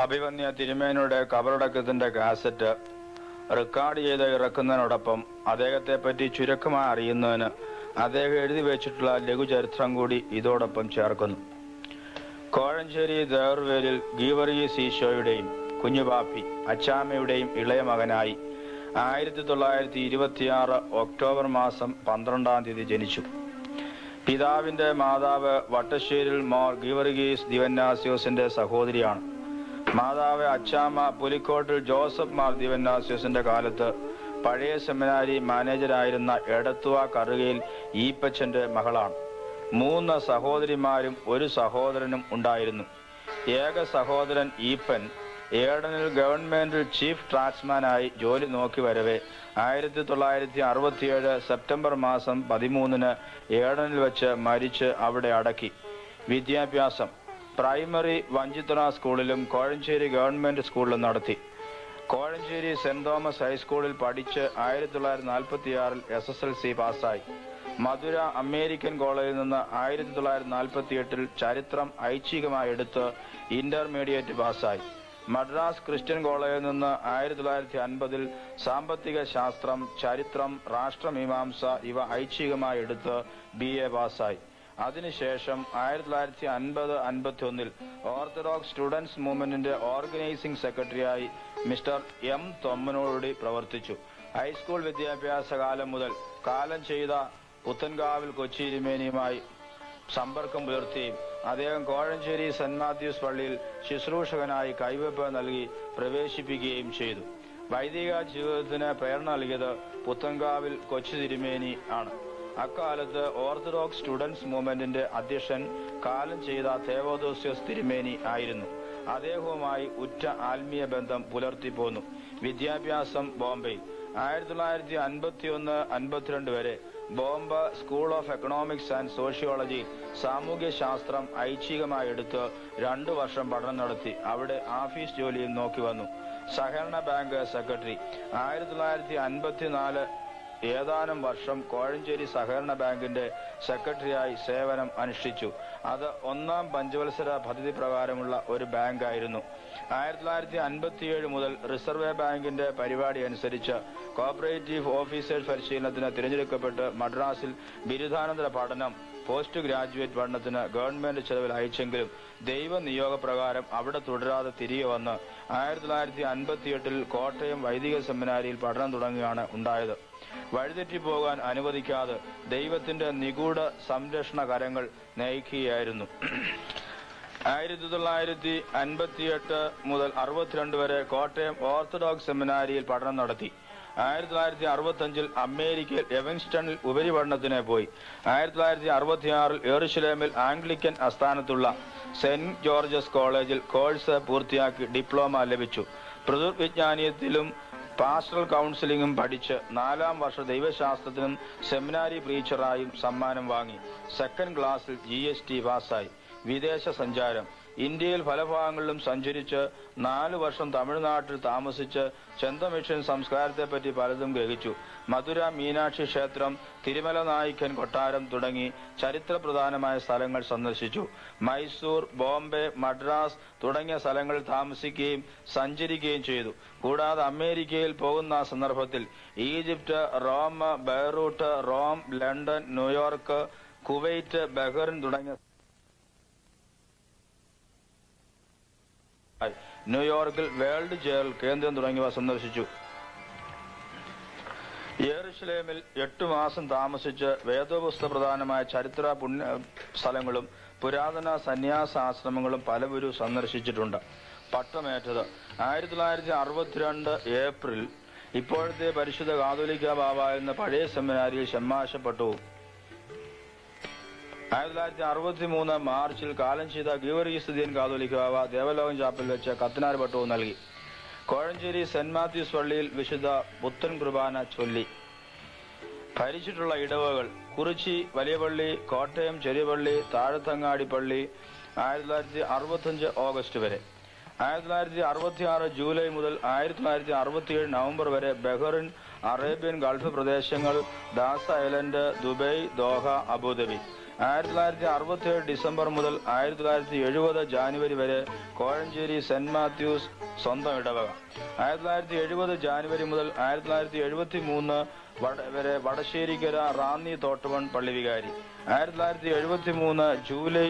അഭിവന്യ തിരുമേനയുടെ കബറടക്കത്തിന്റെ cassette record ചെയ്ത് ഇറക്കുന്നതിനോടൊപ്പം അദ്ദേഹത്തെ പറ്റി ചുരുക്കമായി അറിയുന്നതിന് അദ്ദേഹം എഴുതി വെച്ചിട്ടുള്ള ലഘുചരിത്രം കൂടി ഇതോടൊപ്പം ചേർക്കുന്നു. കോഴഞ്ചേരി ദേർവേലിൽ ഗീവറീസ് ഈശോയുടെയും കുഞ്ഞുപാപ്പി അച്ചാമ്മയുടെയും ഇളയ മകനായി ആയിരത്തി തൊള്ളായിരത്തി ഇരുപത്തിയാറ് ഒക്ടോബർ മാസം പന്ത്രണ്ടാം തീയതി ജനിച്ചു. പിതാവിന്റെ മാതാവ് വട്ടശ്ശേരിൽ മോർ ഗീവർഗീസ് ദിവന്നാസ്യോസിന്റെ സഹോദരിയാണ്. മാതാവ് അച്ചാമ്മ പുലിക്കോട്ടിൽ ജോസഫ് മാർ ദിവന്നാസ്യസിന്റെ കാലത്ത് പഴയ സെമിനാരി മാനേജരായിരുന്ന എടത്തുവ കറുകയിൽ ഈപ്പച്ചന്റെ മകളാണ്. മൂന്ന് സഹോദരിമാരും ഒരു സഹോദരനും ഉണ്ടായിരുന്നു. ഏക സഹോദരൻ ഈപ്പൻ ഏടനിൽ ഗവൺമെന്റിൽ ചീഫ് ട്രാൻസ്മാനായി ജോലി നോക്കി വരവെ ആയിരത്തി തൊള്ളായിരത്തി അറുപത്തിയേഴ് സെപ്റ്റംബർ മാസം പതിമൂന്നിന് ഏടനിൽ വെച്ച് മരിച്ച് അവിടെ അടക്കി. വിദ്യാഭ്യാസം പ്രൈമറി വഞ്ചിത്തറ സ്കൂളിലും കോഴഞ്ചേരി ഗവൺമെന്റ് സ്കൂളിലും നടത്തി. കോഴഞ്ചേരി സെന്റ് തോമസ് ഹൈസ്കൂളിൽ പഠിച്ച് ആയിരത്തി തൊള്ളായിരത്തി നാൽപ്പത്തി ആറിൽ എസ് എസ് എൽ സി പാസ്സായി. മധുര അമേരിക്കൻ കോളേജിൽ നിന്ന് ആയിരത്തി തൊള്ളായിരത്തി നാൽപ്പത്തി എട്ടിൽ ചരിത്രം ഐച്ഛികമായി എടുത്ത് ഇന്റർമീഡിയറ്റ് പാസ്സായി. മദ്രാസ് ക്രിസ്ത്യൻ കോളേജിൽ നിന്ന് ആയിരത്തി തൊള്ളായിരത്തി അൻപതിൽ സാമ്പത്തിക ശാസ്ത്രം ചരിത്രം രാഷ്ട്രമീമാംസ ഇവ ഐച്ഛികമായി എടുത്ത് ബി എ പാസ്സായി. അതിനുശേഷം ആയിരത്തി തൊള്ളായിരത്തി അൻപത് അൻപത്തി ഒന്നിൽ ഓർത്തഡോക്സ് സ്റ്റുഡൻസ് മൂവ്മെന്റിന്റെ ഓർഗനൈസിംഗ് സെക്രട്ടറിയായി മിസ്റ്റർ എം തൊമ്മനോടുകൂടി പ്രവർത്തിച്ചു. ഹൈസ്കൂൾ വിദ്യാഭ്യാസ കാലം മുതൽ കാലം ചെയ്ത പുത്തൻകാവിൽ കൊച്ചി ഇരുമേനിയുമായി സമ്പർക്കം പുലർത്തുകയും അദ്ദേഹം കോഴഞ്ചേരി സെന്റ് മാത്യൂസ് പള്ളിയിൽ ശുശ്രൂഷകനായി കൈവെപ്പ് നൽകി പ്രവേശിപ്പിക്കുകയും ചെയ്തു. വൈദിക ജീവിതത്തിന് പ്രേരണ നൽകിയത് പുത്തൻകാവിൽ കൊച്ചു തിരുമേനി ആണ്. അക്കാലത്ത് ഓർത്തഡോക്സ് സ്റ്റുഡൻസ് മൂവ്മെന്റിന്റെ അധ്യക്ഷൻ കാലം ചെയ്ത തേവോദോസ്യോസ് തിരുമേനി ആയിരുന്നു. അദ്ദേഹവുമായി ഉറ്റ ആത്മീയ ബന്ധം പുലർത്തി പോന്നു വിദ്യാഭ്യാസം ബോംബെ. ആയിരത്തി തൊള്ളായിരത്തി അൻപത്തി ഒന്ന് അൻപത്തിരണ്ട് വരെ Bombay school of economics and sociology സാമൂഹ്യ ശാസ്ത്രം ഐച്ഛികമായി എടുത്ത് രണ്ടു വർഷം പഠനം നടത്തി. അവിടെ ആഫീസ് ജോലിയും നോക്കി വന്നു. സഹകരണ ബാങ്ക് സെക്രട്ടറി. ആയിരത്തി തൊള്ളായിരത്തി അൻപത്തിനാല് ഏതാനും വർഷം കോഴഞ്ചേരി സഹകരണ ബാങ്കിന്റെ സെക്രട്ടറിയായി സേവനം അനുഷ്ഠിച്ചു. അത് ഒന്നാം പഞ്ചവത്സര പദ്ധതി പ്രകാരമുള്ള ഒരു ബാങ്കായിരുന്നു. ആയിരത്തി തൊള്ളായിരത്തി അൻപത്തിയേഴ് മുതൽ റിസർവ് ബാങ്കിന്റെ പരിപാടി അനുസരിച്ച് കോപ്പറേറ്റീവ് ഓഫീസേഴ്സ് പരിശീലനത്തിന് തിരഞ്ഞെടുക്കപ്പെട്ട് മദ്രാസിൽ ബിരുദാനന്തര പഠനം പോസ്റ്റ് ഗ്രാജുവേറ്റ് പഠനത്തിന് ഗവൺമെന്റ് ചെലവിൽ അയച്ചെങ്കിലും ദൈവ നിയോഗപ്രകാരം അവിടെ തുടരാതെ തിരികെ വന്ന് ആയിരത്തി തൊള്ളായിരത്തി അൻപത്തിയെട്ടിൽ കോട്ടയം വൈദിക സെമിനാരിയിൽ പഠനം തുടങ്ങുകയാണ് ഉണ്ടായത്. വഴിതെറ്റിപ്പോകാൻ അനുവദിക്കാതെ ദൈവത്തിന്റെ നിഗൂഢ സംരക്ഷണ കരങ്ങൾ നയിക്കുകയായിരുന്നു. ആയിരത്തി തൊള്ളായിരത്തി അൻപത്തിയെട്ട് മുതൽ അറുപത്തിരണ്ട് വരെ കോട്ടയം ഓർത്തഡോക്സ് സെമിനാരിയിൽ പഠനം നടത്തി. ആയിരത്തി തൊള്ളായിരത്തി അറുപത്തഞ്ചിൽ അമേരിക്കയിൽ എവൻസ്റ്റണിൽ ഉപരിപഠനത്തിന് പോയി. ആയിരത്തി തൊള്ളായിരത്തി അറുപത്തിയാറിൽ എറുഷലേമിൽ ആംഗ്ലിക്കൻ ആസ്ഥാനത്തുള്ള സെന്റ് ജോർജസ് കോളേജിൽ കോഴ്സ് പൂർത്തിയാക്കി ഡിപ്ലോമ ലഭിച്ചു. പ്രതിവിജ്ഞാനീയത്തിലും പാസ്റ്റൽ കൗൺസിലിംഗും പഠിച്ച് നാലാം വർഷ ദൈവശാസ്ത്രത്തിനും സെമിനാരി പ്രീച്ചറായും സമ്മാനം വാങ്ങി. സെക്കൻഡ് ക്ലാസ്സിൽ ജി എസ് ടി പാസ്സായി. വിദേശ സഞ്ചാരം. ഇന്ത്യയിൽ പല ഭാഗങ്ങളിലും സഞ്ചരിച്ച് നാലു വർഷം തമിഴ്നാട്ടിൽ താമസിച്ച് ചെന്തമിഷൻ സംസ്കാരത്തെപ്പറ്റി പലതും ഗ്രഹിച്ചു. മധുര മീനാക്ഷി ക്ഷേത്രം തിരുമല നായിക്കൻ കൊട്ടാരം തുടങ്ങി ചരിത്രപ്രധാനമായ സ്ഥലങ്ങൾ സന്ദർശിച്ചു. മൈസൂർ ബോംബെ മദ്രാസ് തുടങ്ങിയ സ്ഥലങ്ങളിൽ താമസിക്കുകയും സഞ്ചരിക്കുകയും ചെയ്തു. കൂടാതെ അമേരിക്കയിൽ പോകുന്ന സന്ദർഭത്തിൽ Egypt Rome Beirut Rome London New York Kuwait Bahrain തുടങ്ങിയ ന്യൂയോർക്കിൽ വേൾഡ് ജേർൽ കേന്ദ്രം തുടങ്ങിയവ സന്ദർശിച്ചു. യെറുഷലേമിൽ എട്ടു മാസം താമസിച്ച് വേദോപുസ്തക പ്രധാനമായ ചരിത്ര പുണ്യ സ്ഥലങ്ങളും പുരാതന സന്യാസാശ്രമങ്ങളും പലവരും സന്ദർശിച്ചിട്ടുണ്ട്. പട്ടമേറ്റത് ആയിരത്തി തൊള്ളായിരത്തി അറുപത്തിരണ്ട് ഏപ്രിൽ ഇപ്പോഴത്തെ പരിശുദ്ധ കാതോലിക്ക ബാബ എന്ന പഴയ സെമിനാരിയിൽ ഷമ്മാശപ്പെട്ടു ആയിരത്തി തൊള്ളായിരത്തി അറുപത്തി മൂന്ന് മാർച്ചിൽ കാലം ചെയ്ത ഗീവറീസുദ്ദീൻ കാതോലിക്കാവ ദേവലോകം ചാപ്പിൽ വെച്ച് കത്തനാർ പട്ടവും നൽകി. കോഴഞ്ചേരി സെന്റ് മാത്യൂസ് പള്ളിയിൽ വിശുദ്ധ പുത്തൻ കുർബാന ചൊല്ലി. ഭരിച്ചിട്ടുള്ള ഇടവകൾ കുറിച്ചി വലിയപള്ളി കോട്ടയം കോട്ടയം ചെറിയപള്ളി താഴത്തങ്ങാടി പള്ളി ആയിരത്തി തൊള്ളായിരത്തി അറുപത്തഞ്ച് ഓഗസ്റ്റ് വരെ. ആയിരത്തി തൊള്ളായിരത്തി അറുപത്തി ആറ് ജൂലൈ മുതൽ ആയിരത്തി തൊള്ളായിരത്തി അറുപത്തിയേഴ് നവംബർ വരെ ബഹറിൻ അറേബ്യൻ ഗൾഫ് പ്രദേശങ്ങൾ ദാസ ഐലൻഡ് ദുബൈ ദോഹ അബുദാബി. ആയിരത്തി തൊള്ളായിരത്തി അറുപത്തിയേഴ് ഡിസംബർ മുതൽ ആയിരത്തി തൊള്ളായിരത്തി എഴുപത് ജാനുവരി വരെ കോഴഞ്ചേരി സെന്റ് മാത്യൂസ് സ്വന്തം ഇടവക. ആയിരത്തി തൊള്ളായിരത്തി എഴുപത് ജാനുവരി മുതൽ ആയിരത്തി തൊള്ളായിരത്തി എഴുപത്തി മൂന്ന് വരെ വടശ്ശേരിക്കര റാന്നി തോട്ടവൺ പള്ളി വികാരി. ആയിരത്തി തൊള്ളായിരത്തി എഴുപത്തി മൂന്ന് ജൂലൈ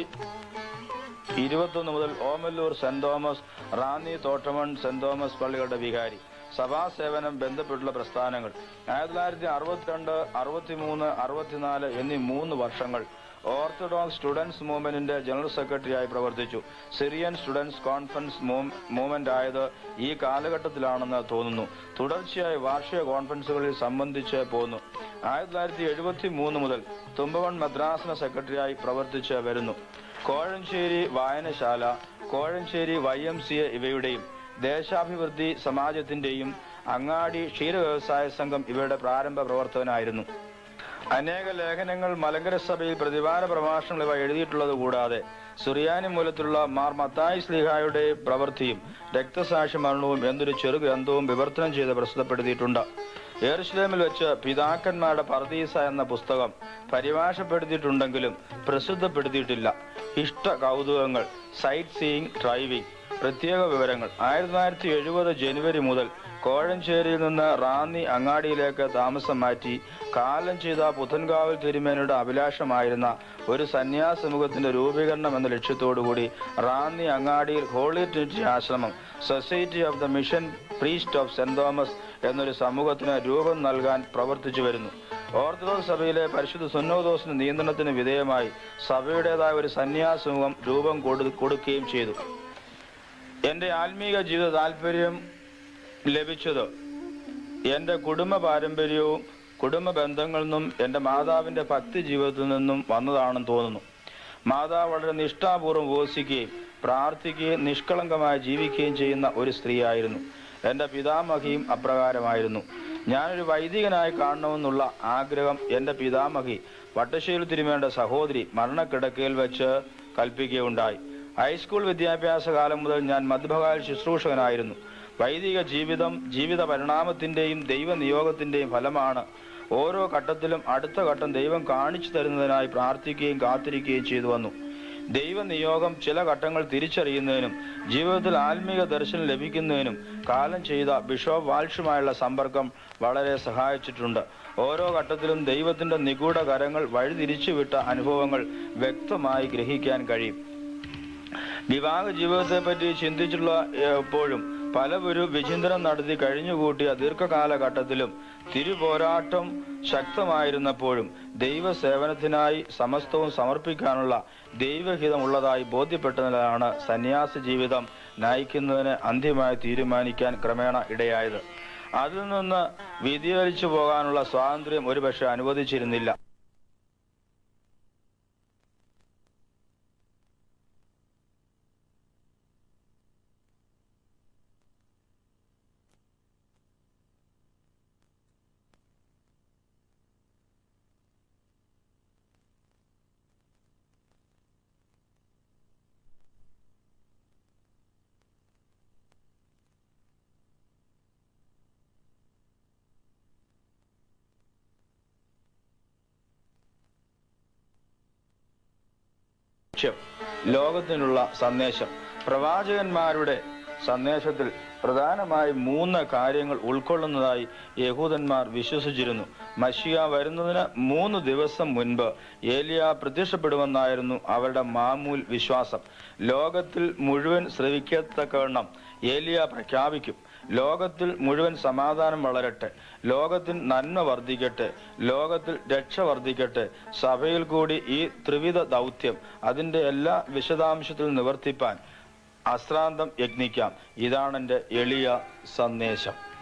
ഇരുപത്തൊന്ന് മുതൽ Omallur Saint Thomas Ranni Thottamon Saint Thomas പള്ളികളുടെ വികാരി. സഭാ സേവനം ബന്ധപ്പെട്ടുള്ള പ്രസ്ഥാനങ്ങൾ. ആയിരത്തി തൊള്ളായിരത്തി അറുപത്തിരണ്ട് അറുപത്തിമൂന്ന് അറുപത്തിനാല് എന്നീ മൂന്ന് വർഷങ്ങൾ ഓർത്തഡോക്സ് സ്റ്റുഡൻസ് മൂവ്മെന്റിന്റെ ജനറൽ സെക്രട്ടറിയായി പ്രവർത്തിച്ചു. സിറിയൻ സ്റ്റുഡൻസ് കോൺഫറൻസ് മൂവ്മെന്റ് ആയത് ഈ കാലഘട്ടത്തിലാണെന്ന് തോന്നുന്നു. തുടർച്ചയായി വാർഷിക കോൺഫറൻസുകളിൽ സംബന്ധിച്ച് പോന്നു. ആയിരത്തി തൊള്ളായിരത്തി എഴുപത്തി മൂന്ന് മുതൽ തുമ്പവൺ മദ്രാസിന സെക്രട്ടറിയായി പ്രവർത്തിച്ച് വരുന്നു. കോഴഞ്ചേരി വായനശാല Kozhencherry Y M C A ഇവയുടെയും ദേശാഭിവൃദ്ധി സമാജത്തിന്റെയും അങ്ങാടി ക്ഷീര വ്യവസായ സംഘം ഇവയുടെ പ്രാരംഭ പ്രവർത്തകനായിരുന്നു. അനേക ലേഖനങ്ങൾ മലങ്കര സഭയിൽ പ്രതിവാര പ്രഭാഷണങ്ങൾ ഇവ എഴുതിയിട്ടുള്ളത് കൂടാതെ സുറിയാനി മൂലത്തിലുള്ള മാർ മത്തായി സ്ലിഹായുടെ പ്രവൃത്തിയും രക്തസാക്ഷി മരണവും എന്നൊരു ചെറു ഗ്രന്ഥവും വിവർത്തനം ചെയ്ത് പ്രസിദ്ധപ്പെടുത്തിയിട്ടുണ്ട്. എറുസ്ലേമിൽ വെച്ച് പിതാക്കന്മാരുടെ പർദീസ എന്ന പുസ്തകം പരിഭാഷപ്പെടുത്തിയിട്ടുണ്ടെങ്കിലും പ്രസിദ്ധപ്പെടുത്തിയിട്ടില്ല. ഇഷ്ട കൗതുകങ്ങൾ സൈറ്റ് സീയിങ് ഡ്രൈവിംഗ് പ്രത്യേക വിവരങ്ങൾ. ആയിരത്തി തൊള്ളായിരത്തി എഴുപത് ജനുവരി മുതൽ കോഴഞ്ചേരിയിൽ നിന്ന് റാന്നി അങ്ങാടിയിലേക്ക് താമസം മാറ്റി കാലം ചെയ്ത പുത്തൻകാവൽ തിരുമേനയുടെ അഭിലാഷമായിരുന്ന ഒരു സന്യാസമുഖത്തിന്റെ രൂപീകരണം എന്ന ലക്ഷ്യത്തോടുകൂടി റാന്നി അങ്ങാടിയിൽ ഹോളി ട്രിനിറ്റി ആശ്രമം society of the mission priest of Saint Thomas എന്നൊരു സമൂഹത്തിന് രൂപം നൽകാൻ പ്രവർത്തിച്ചു വരുന്നു. ഓർത്തഡോക്സ് സഭയിലെ പരിശുദ്ധ സുന്നോദോസിന്റെ നിയന്ത്രണത്തിന് വിധേയമായി സഭയുടേതായ ഒരു സന്യാസമുഖം രൂപം കൊടുക്കുകയും ചെയ്തു. എന്റെ ആത്മീക ജീവിത താല്പര്യം ലഭിച്ചത് എന്റെ കുടുംബ പാരമ്പര്യവും കുടുംബ ബന്ധങ്ങളിൽ നിന്നും എന്റെ മാതാവിന്റെ ഭക്തി ജീവിതത്തിൽ നിന്നും വന്നതാണെന്ന് തോന്നുന്നു. മാതാവ് വളരെ നിഷ്ഠാപൂർവം ഉപസിക്കുകയും പ്രാർത്ഥിക്കുകയും നിഷ്കളങ്കമായി ജീവിക്കുകയും ചെയ്യുന്ന ഒരു സ്ത്രീയായിരുന്നു. എന്റെ പിതാമഹിയും അപ്രകാരമായിരുന്നു. ഞാനൊരു വൈദികനായി കാണണമെന്നുള്ള ആഗ്രഹം എന്റെ പിതാമഹി വട്ടശ്ശേരി തിരുമേണ്ട സഹോദരി മരണക്കിടക്കയിൽ വെച്ച് കൽപ്പിക്കുകയുണ്ടായി. ഹൈസ്കൂൾ വിദ്യാഭ്യാസ കാലം മുതൽ ഞാൻ മധ്യഭകാൽ ശുശ്രൂഷകനായിരുന്നു. വൈദിക ജീവിതം ജീവിത പരിണാമത്തിന്റെയും ദൈവനിയോഗത്തിന്റെയും ഫലമാണ് ഓരോ ഘട്ടത്തിലും അടുത്ത ഘട്ടം ദൈവം കാണിച്ചു തരുന്നതിനായി പ്രാർത്ഥിക്കുകയും കാത്തിരിക്കുകയും ചെയ്തു വന്നു. ദൈവനിയോഗം ചില ഘട്ടങ്ങൾ തിരിച്ചറിയുന്നതിനും ജീവിതത്തിൽ ആത്മീക ദർശനം ലഭിക്കുന്നതിനും കാലം ചെയ്ത ബിഷോപ്പ് വാൽഷുമായുള്ള സമ്പർക്കം വളരെ സഹായിച്ചിട്ടുണ്ട്. ഓരോ ഘട്ടത്തിലും ദൈവത്തിന്റെ നിഗൂഢ കരങ്ങൾ വഴിതിരിച്ചുവിട്ട അനുഭവങ്ങൾ വ്യക്തമായി ഗ്രഹിക്കാൻ കഴിയും. വിവാഹ ജീവിതത്തെ പറ്റി ചിന്തിച്ചുള്ള എപ്പോഴും പലവരും വിചിന്തനം നടത്തി കഴിഞ്ഞുകൂട്ടിയ ദീർഘകാലഘട്ടത്തിലും തിരുപോരാട്ടം ശക്തമായിരുന്നപ്പോഴും ദൈവ സേവനത്തിനായി സമസ്തവും സമർപ്പിക്കാനുള്ള ദൈവഹിതമുള്ളതായി ബോധ്യപ്പെട്ടതിനാണ് സന്യാസ ജീവിതം നയിക്കുന്നതിന് അന്ത്യമായി തീരുമാനിക്കാൻ ക്രമേണ ഇടയായത്. അതിൽ നിന്ന് വ്യതിചലിച്ചു പോകാനുള്ള സ്വാതന്ത്ര്യം ഒരുപക്ഷെ അനുവദിച്ചിരുന്നില്ല. ലക്ഷ്യം ലോകത്തിനുള്ള സന്ദേശം. പ്രവാചകന്മാരുടെ സന്ദേശത്തിൽ പ്രധാനമായി മൂന്ന് കാര്യങ്ങൾ ഉൾക്കൊള്ളുന്നതായി യഹൂദന്മാർ വിശ്വസിച്ചിരുന്നു. മഷിയ വരുന്നതിന് മൂന്ന് ദിവസം മുൻപ് ഏലിയ പ്രത്യക്ഷപ്പെടുമെന്നായിരുന്നു അവരുടെ മാമൂൽ വിശ്വാസം. ലോകത്തിൽ മുഴുവൻ ശ്രവിക്കത്തക്കവണ്ണം ഏലിയ പ്രഖ്യാപിക്കും. ലോകത്തിൽ മുഴുവൻ സമാധാനം വളരട്ടെ. ലോകത്തിൽ നന്മ വർദ്ധിക്കട്ടെ. ലോകത്തിൽ രക്ഷ വർദ്ധിക്കട്ടെ. സഭയിൽ കൂടി ഈ ത്രിവിധ ദൗത്യം അതിന്റെ എല്ലാ വിശദാംശത്തിൽ നിവർത്തിപ്പാൻ അശ്രാന്തം യജ്ഞിക്കാം. ഇതാണെന്റെ എളിയ സന്ദേശം.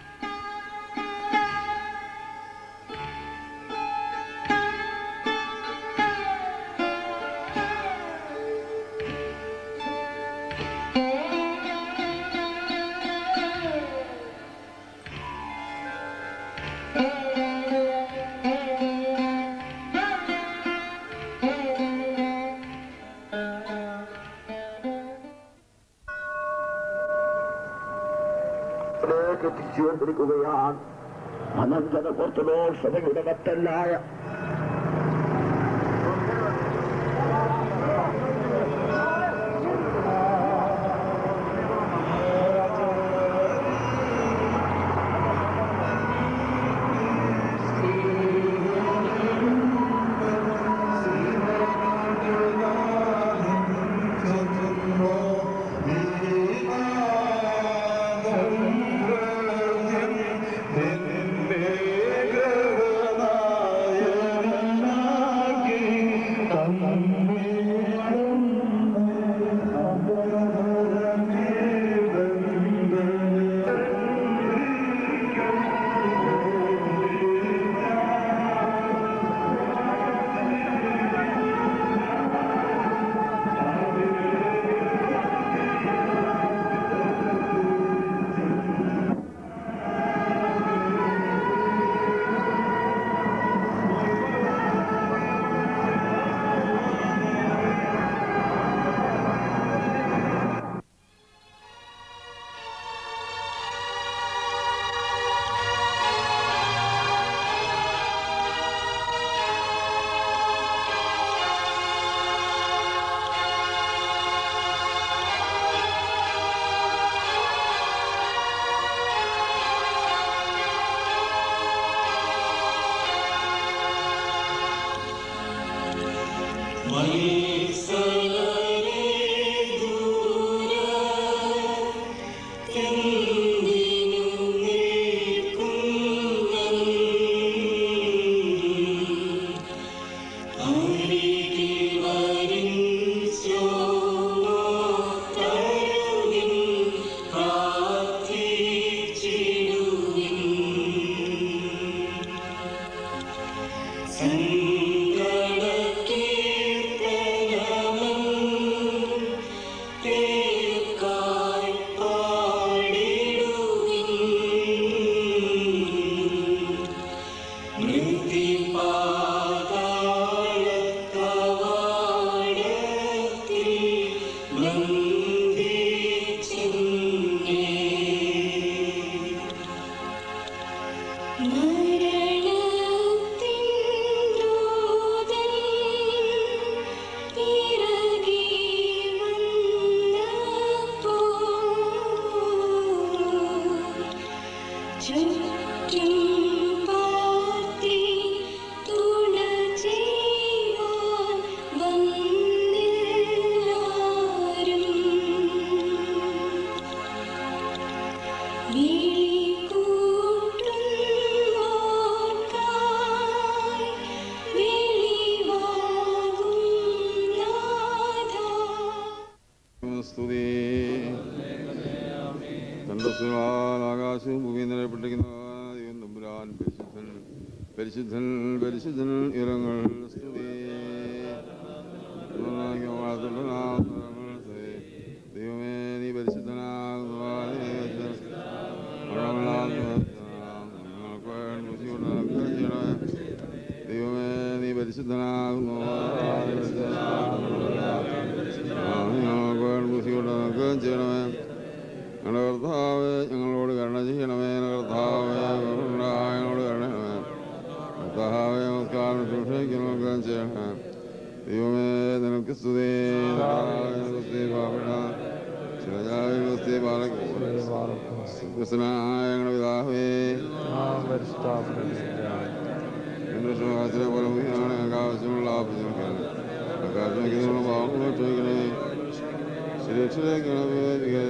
البرتقال فتجد ده التلاعه ഇറങ്ങൾ സ്തുതി. ദൈവമേ നീ പരിശുദ്ധനാകുന്നു ദൈവമേ നീ പരിശുദ്ധനാകുന്നു ഞങ്ങളുടെ ഞങ്ങളോട് കരുണ ചെയ്യണമേ കർത്താവ് காலம் சுஷேக்கிரம் காஞ்சேன தெய்வமே தனக்கு சுதே நாராயணஸ்தே பாபடா சிவஜாயஸ்தே பாலகி கிருஷ்ணாயண விதாவே பரமையான ஆகாசமுள்ள ஆபத்துகள் ஆகாசம் கிதம் பாவம் வச்சுக்கிறே சிறச்சிலே கிழவே திகழ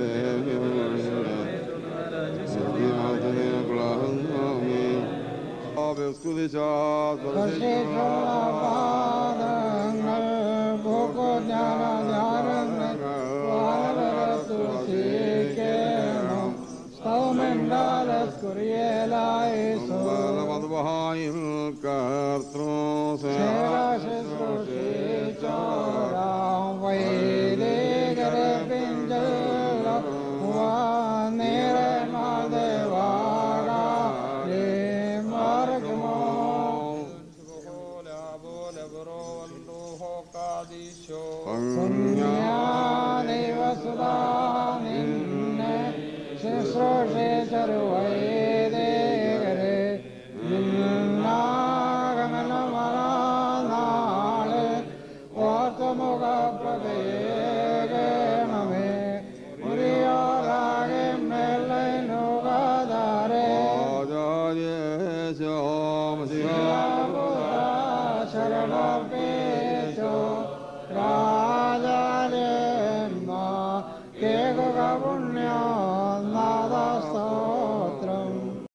குலாகம் meus culijados, Sroje Jaruvai